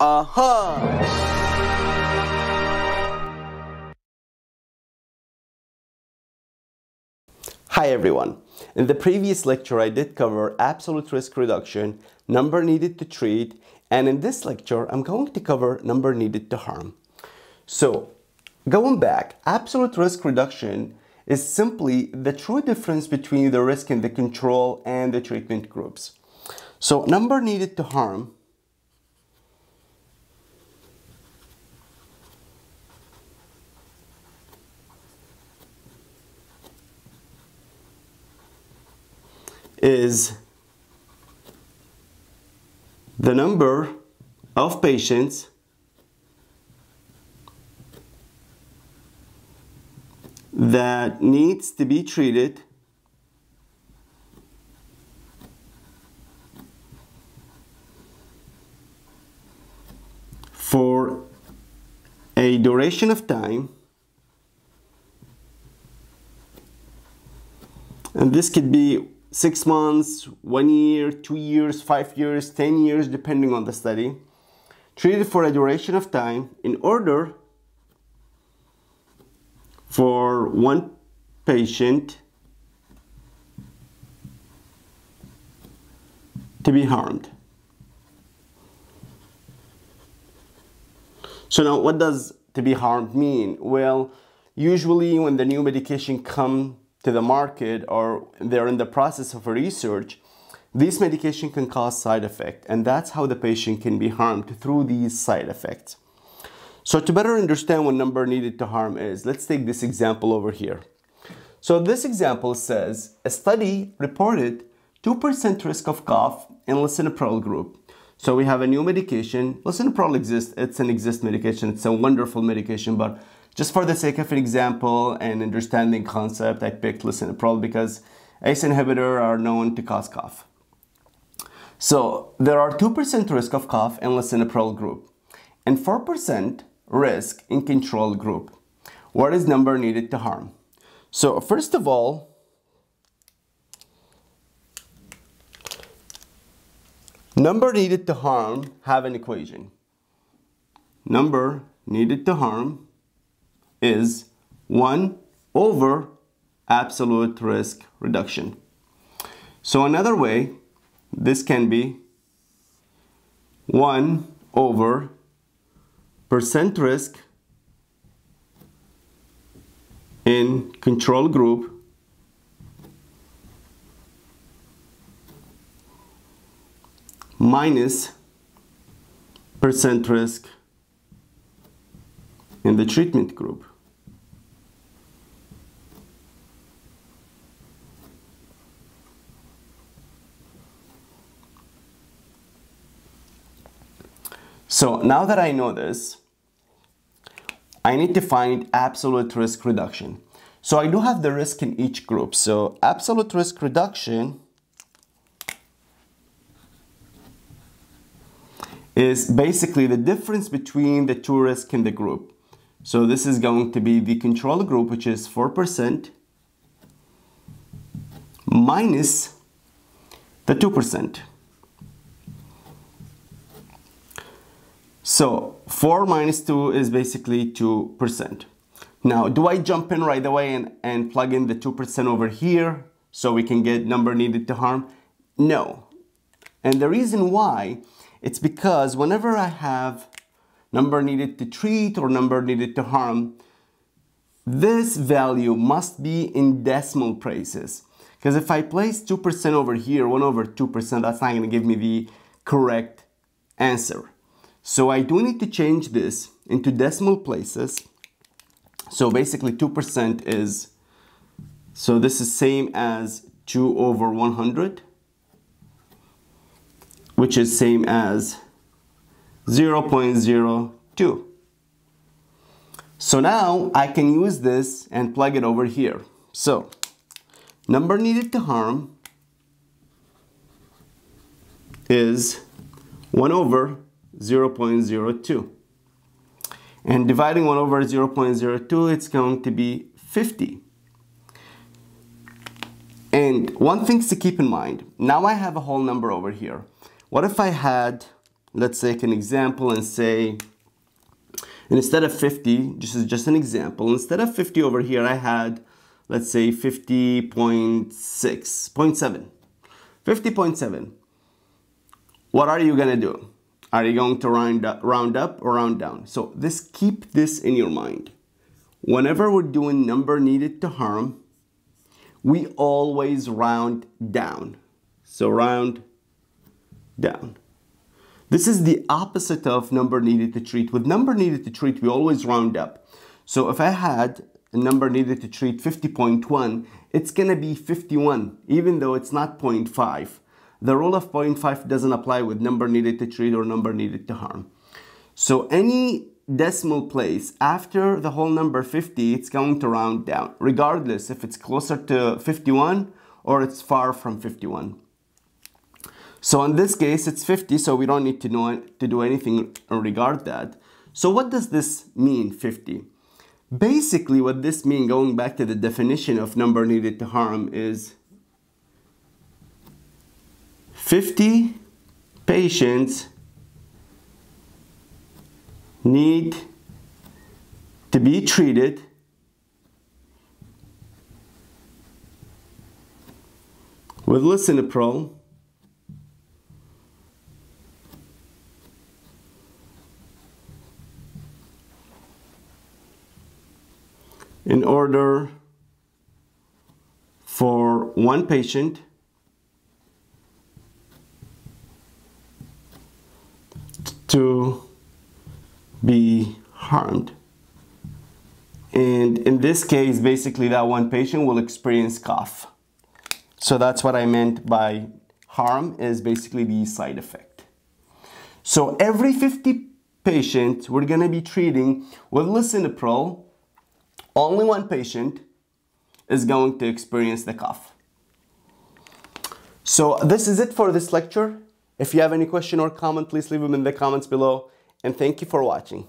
Aha! Hi everyone. In the previous lecture I did cover absolute risk reduction, number needed to treat, and in this lecture I'm going to cover number needed to harm. So, going back, absolute risk reduction is simply the true difference between the risk in the control and the treatment groups. So, number needed to harm is the number of patients that needs to be treated for a duration of time. And this could be six months, one year, two years, five years, 10 years, depending on the study, treated for a duration of time in order for one patient to be harmed. So now what does to be harmed mean? Well, usually when the new medication come to the market or they're in the process of research, this medication can cause side effect and that's how the patient can be harmed through these side effects. So to better understand what number needed to harm is, let's take this example over here. So this example says a study reported 2% risk of cough in lisinopril group. So we have a new medication. Lisinopril exists. It's an exist medication. It's a wonderful medication, but just for the sake of an example and understanding concept, I picked lisinopril because ACE inhibitor are known to cause cough. So there are 2% risk of cough in lisinopril group and 4% risk in control group. What is number needed to harm? So first of all, number needed to harm have an equation. Number needed to harm is 1 over absolute risk reduction. So another way, this can be 1 over percent risk in control group minus percent risk in the treatment group. So now that I know this, I need to find absolute risk reduction. So I do have the risk in each group. So absolute risk reduction is basically the difference between the two risks in the group. So this is going to be the control group, which is 4%, minus the 2%. So 4 minus 2 is basically 2%. Now, do I jump in right away and, and plug in the 2% over here so we can get number needed to harm? No. And the reason why, it's because whenever I have number needed to treat or number needed to harm, this value must be in decimal places. Because if I place 2% over here, 1 over 2%, that's not going to give me the correct answer. So I do need to change this into decimal places. So basically 2% is, so this is same as 2 over 100, which is same as 0 0.02. So now I can use this and plug it over here. So number needed to harm is 1 over 0.02. And dividing 1 over 0.02, it's going to be 50. And one thing to keep in mind, now I have a whole number over here. What if I had let's take an example and say, instead of 50, this is just an example, instead of 50 over here, I had, let's say 50.6, 0.7, 50.7. What are you gonna do? Are you going to round up, round up or round down? So this keep this in your mind. Whenever we're doing number needed to harm, we always round down. So round down. This is the opposite of number needed to treat. With number needed to treat, we always round up. So if I had a number needed to treat 50.1, it's gonna be 51, even though it's not 0.5. The rule of 0.5 doesn't apply with number needed to treat or number needed to harm. So any decimal place after the whole number 50, it's going to round down, regardless if it's closer to 51 or it's far from 51. So in this case, it's 50, so we don't need to know to do anything in regard that. So what does this mean, 50? Basically, what this means, going back to the definition of number needed to harm, is 50 patients need to be treated with lisinopril in order for one patient to be harmed. And in this case, basically that one patient will experience cough. So that's what I meant by harm is basically the side effect. So every 50 patients we're gonna be treating with lisinopril, only one patient is going to experience the cough. So this is it for this lecture. If you have any question or comment, please leave them in the comments below. And thank you for watching.